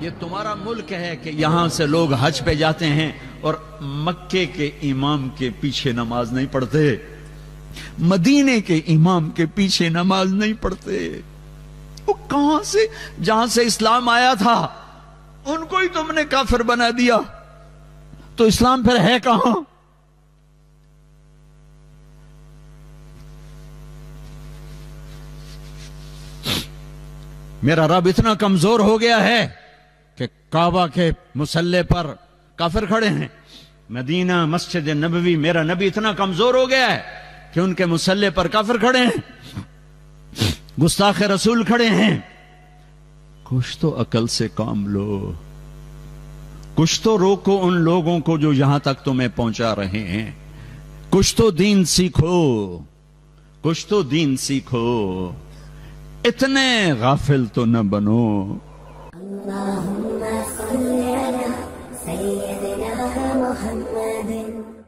یہ تمہارا ملک ہے کہ یہاں سے لوگ حج پہ جاتے ہیں اور مکے کے امام کے پیچھے نماز نہیں پڑھتے۔ مدینے کے امام کے پیچھے نماز نہیں پڑھتے۔ وہ کہاں سے؟ جہاں سے اسلام آیا تھا۔ ان کو ہی تم نے کافر بنا دیا۔ تو اسلام پھر ہے کہاں؟ میرا رب اتنا کمزور ہو گیا ہے کہ کعبہ کے مسلح پر کافر کھڑے ہیں۔ مدینہ مسجد نبوی میرا نبی اتنا کمزور ہو گیا ہے کہ ان کے مسلح پر کافر کھڑے ہیں۔ گستاخ رسول کھڑے ہیں۔ کچھ تو عقل سے کام لو۔ کچھ تو روکو ان لوگوں کو جو یہاں تک تمہیں پہنچا رہے ہیں۔ کچھ تو دین سیکھو۔ کچھ تو دین سیکھو۔ اتنے غافل تو نہ بنو۔ اللہم صلی علی سیدنا محمد۔